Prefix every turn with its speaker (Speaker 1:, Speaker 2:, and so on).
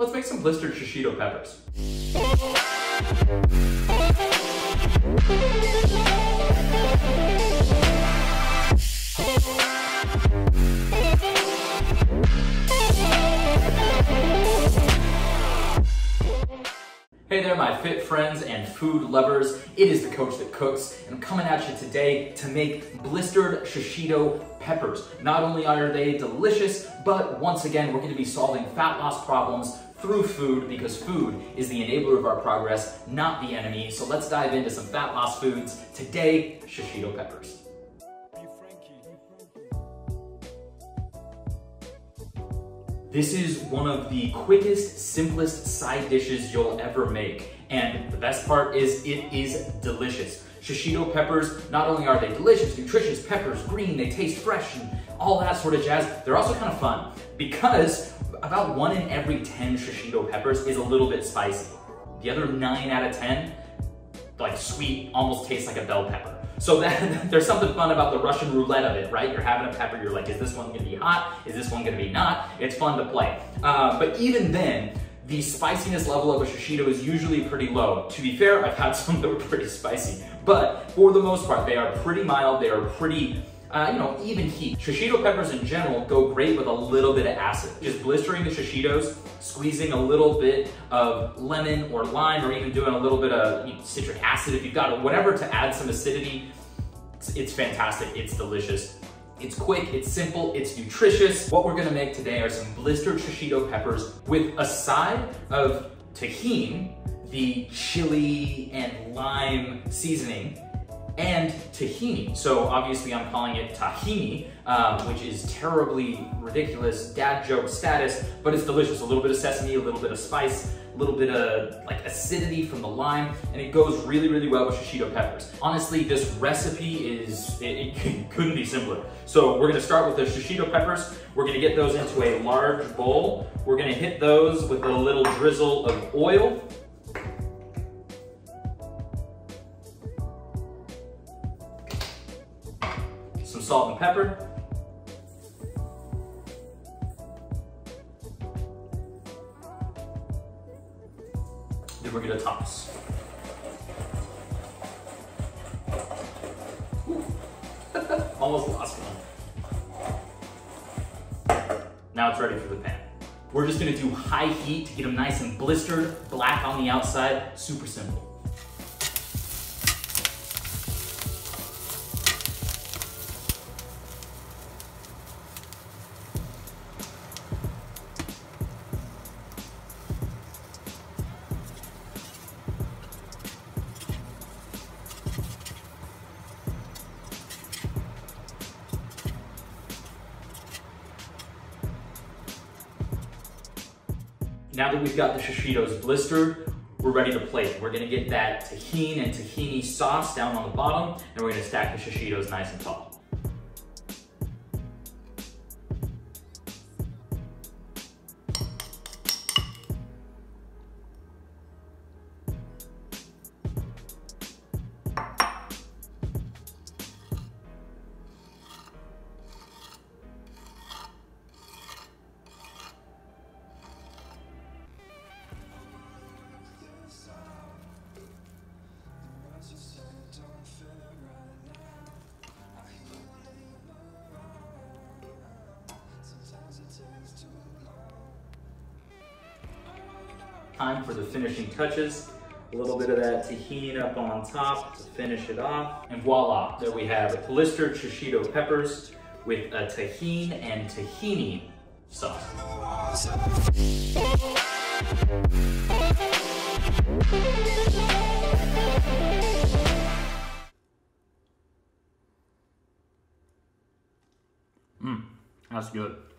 Speaker 1: let's make some blistered shishito peppers. Hey there, my fit friends and food lovers. It is the coach that cooks, and I'm coming at you today to make blistered shishito peppers. Not only are they delicious, but once again, we're gonna be solving fat loss problems through food because food is the enabler of our progress, not the enemy. So let's dive into some fat loss foods. Today, shishito peppers. This is one of the quickest, simplest side dishes you'll ever make. And the best part is it is delicious. Shishito peppers, not only are they delicious, nutritious peppers, green, they taste fresh and all that sort of jazz, they're also kind of fun because about one in every 10 shishito peppers is a little bit spicy. The other nine out of 10, like sweet, almost tastes like a bell pepper. So that, there's something fun about the Russian roulette of it, right? You're having a pepper, you're like, is this one gonna be hot? Is this one gonna be not? It's fun to play. Uh, but even then, the spiciness level of a shishito is usually pretty low. To be fair, I've had some that were pretty spicy, but for the most part, they are pretty mild, they are pretty uh, you know, even heat. Shishito peppers in general go great with a little bit of acid. Just blistering the shishitos, squeezing a little bit of lemon or lime, or even doing a little bit of you know, citric acid if you've got it, whatever to add some acidity. It's, it's fantastic, it's delicious. It's quick, it's simple, it's nutritious. What we're gonna make today are some blistered shishito peppers with a side of Tajín, the chili and lime seasoning, and Tajíni. So obviously I'm calling it tahini, um, which is terribly ridiculous dad joke status, but it's delicious. A little bit of sesame, a little bit of spice, a little bit of like acidity from the lime, and it goes really, really well with shishito peppers. Honestly, this recipe is, it, it couldn't be simpler. So we're gonna start with the shishito peppers. We're gonna get those into a large bowl. We're gonna hit those with a little drizzle of oil. Some salt and pepper. Then we're gonna toss. Almost lost one. Now it's ready for the pan. We're just gonna do high heat to get them nice and blistered, black on the outside, super simple. Now that we've got the shishitos blistered, we're ready to plate. We're gonna get that Tajín and tahini sauce down on the bottom, and we're gonna stack the shishitos nice and tall. Time for the finishing touches. A little bit of that tahini up on top to finish it off. And voila, there we have blistered shishito peppers with a Tajín and tahini sauce. Mmm, that's good.